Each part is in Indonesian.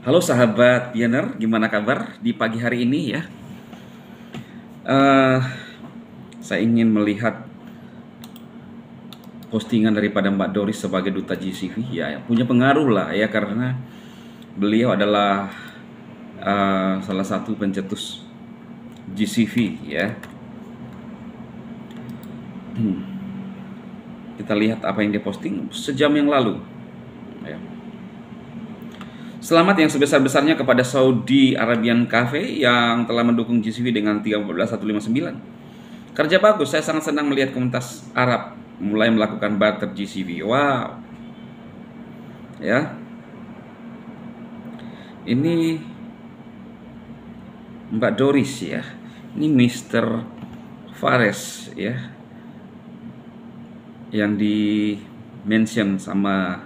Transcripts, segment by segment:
Halo sahabat Pioneer, gimana kabar di pagi hari ini ya? Uh, saya ingin melihat postingan daripada Mbak Doris sebagai duta GCV ya punya pengaruh lah ya karena beliau adalah uh, salah satu pencetus GCV ya. Hmm. Kita lihat apa yang dia posting sejam yang lalu. Ya. Selamat yang sebesar-besarnya kepada Saudi Arabian Cafe yang telah mendukung GCV dengan 13159. Kerja bagus, saya sangat senang melihat komunitas Arab mulai melakukan barter GCV. Wow. Ya. Ini Mbak Doris ya. Ini Mr. Fares ya. Yang di mention sama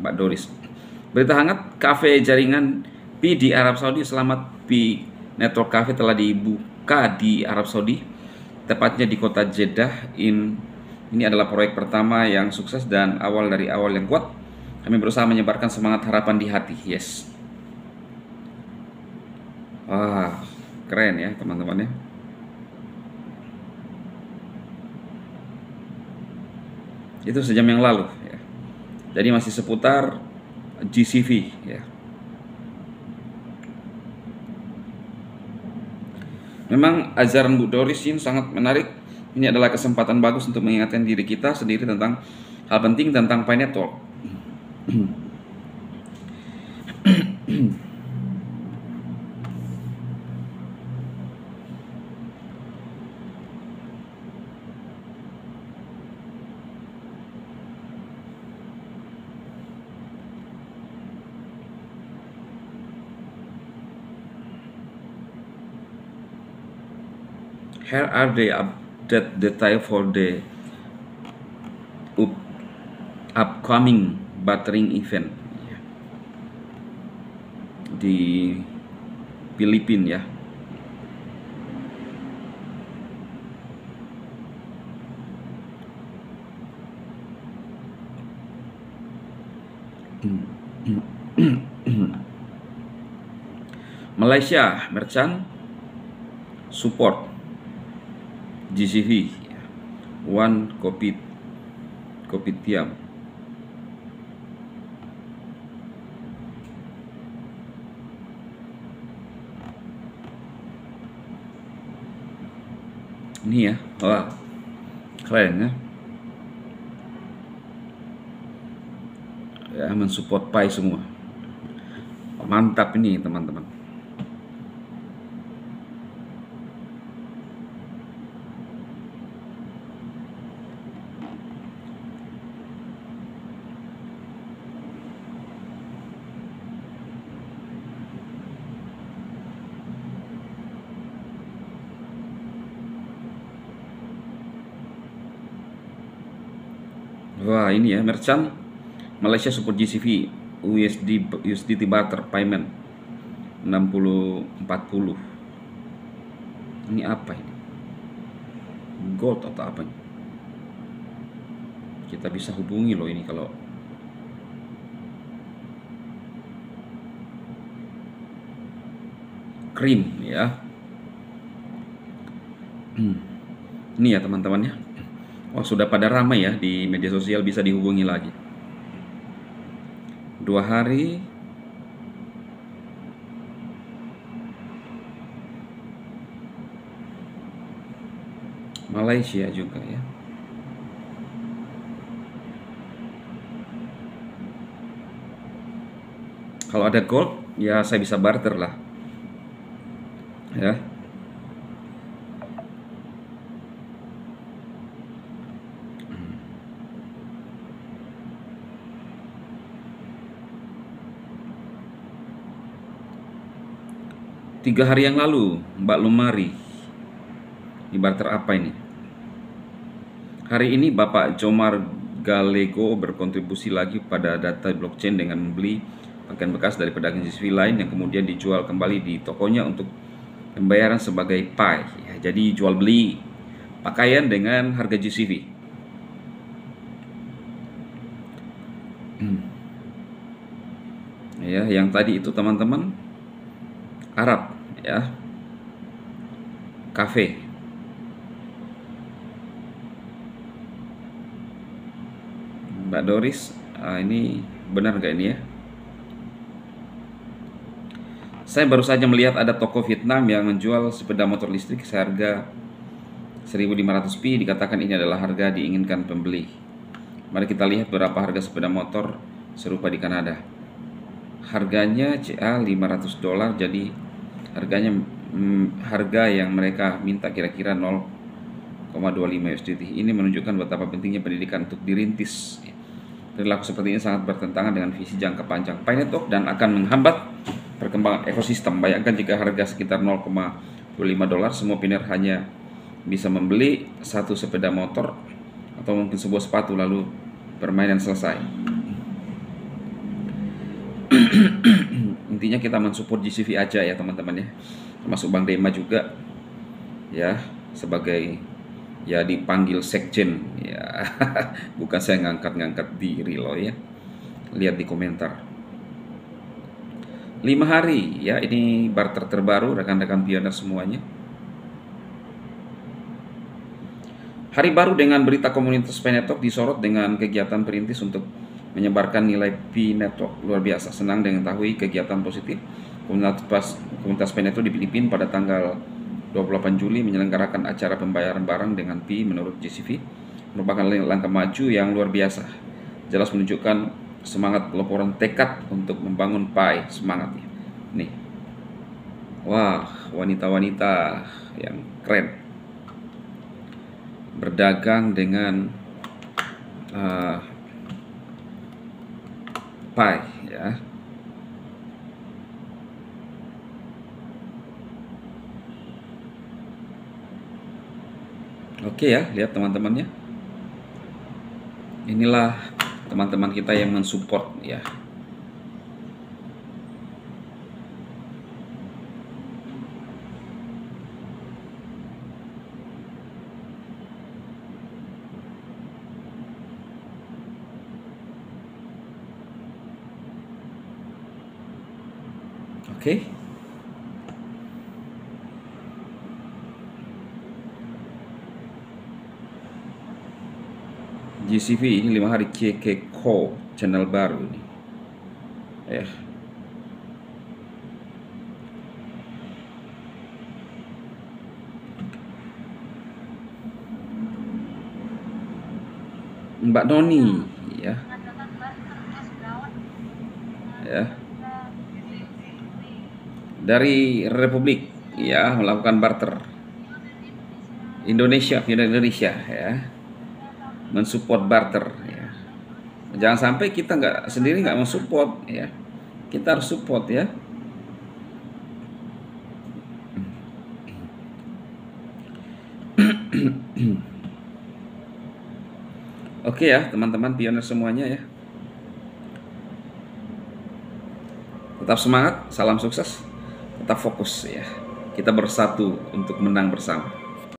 Mbak Doris. Berita hangat, kafe jaringan Pi di Arab Saudi selamat Pi Network Cafe telah dibuka di Arab Saudi, tepatnya di kota Jeddah. In, ini adalah proyek pertama yang sukses dan awal dari awal yang kuat. Kami berusaha menyebarkan semangat harapan di hati. Yes. Wah, keren ya teman-teman ya. Itu sejam yang lalu ya. Jadi masih seputar GCV ya. Memang ajaran Bu Doris ini sangat menarik. Ini adalah kesempatan bagus untuk mengingatkan diri kita sendiri tentang hal penting tentang Pi Network. Here are the update detail for the up, upcoming battering event di Filipina ya. Malaysia Merchant support GCV one kopi kopi tiam ini ya wah keren ya. Ya mensupport Pi semua. Mantap ini teman-teman Wah ini ya merchant Malaysia support GCV USD USDT barter payment 60 40 ini apa ini? Gold atau apa ini? Kita bisa hubungi loh ini kalau krim ya. Ini ya teman-teman ya Oh sudah pada ramai ya di media sosial bisa dihubungi lagi. Dua hari Malaysia juga ya. Kalau ada gold, ya saya bisa barter lah. Ya. Tiga hari yang lalu Mbak Lumari. Di barter apa ini? Hari ini Bapak Jomar Galego berkontribusi lagi pada data blockchain dengan membeli pakaian bekas dari pedagang GCV lain yang kemudian dijual kembali di tokonya untuk pembayaran sebagai PI ya, jadi jual beli pakaian dengan harga GCV hmm. ya yang tadi itu teman-teman Arab ya. Kafe Mbak Doris ah, ini benar nggak ini ya? Saya baru saja melihat ada toko Vietnam yang menjual sepeda motor listrik seharga 1500 pi. Dikatakan ini adalah harga diinginkan pembeli. Mari kita lihat berapa harga sepeda motor serupa di Kanada. Harganya CA 500 dolar jadi harganya hmm, harga yang mereka minta kira-kira 0,25 USDT ini menunjukkan betapa pentingnya pendidikan untuk dirintis. Perilaku seperti ini sangat bertentangan dengan visi jangka panjang Pi Network dan akan menghambat perkembangan ekosistem. Bayangkan jika harga sekitar 0,25 dolar semua piner hanya bisa membeli satu sepeda motor atau mungkin sebuah sepatu lalu permainan selesai intinya kita mensupport GCV aja ya teman-teman ya. Termasuk Bang Dema juga ya sebagai ya dipanggil sekjen. Ya bukan saya ngangkat-ngangkat diri loh ya. Lihat di komentar. Lima hari ya ini barter terbaru rekan-rekan pioner semuanya. Hari baru dengan berita komunitas Penetok disorot dengan kegiatan perintis untuk menyebarkan nilai P network luar biasa. Senang dengan tahu kegiatan positif komunitas komunitas Peneto di Filipina pada tanggal 28 Juli menyelenggarakan acara pembayaran barang dengan P menurut JCV merupakan langkah maju yang luar biasa. Jelas menunjukkan semangat laporan tekad untuk membangun PAI semangat nih. Wah, wanita-wanita yang keren berdagang dengan uh, pi ya. Oke ya, lihat teman-temannya. Inilah teman-teman kita yang mensupport ya. Okay. GCV ini lima hari KK Co channel baru ini. Ya. Mbak Noni ya. Ya dari Republik ya melakukan barter. Indonesia pindah Indonesia ya. Mensupport barter ya. Jangan sampai kita nggak sendiri nggak mensupport ya. Kita harus support ya. Oke ya teman-teman pionir semuanya ya. Tetap semangat, salam sukses tetap fokus ya. Kita bersatu untuk menang bersama.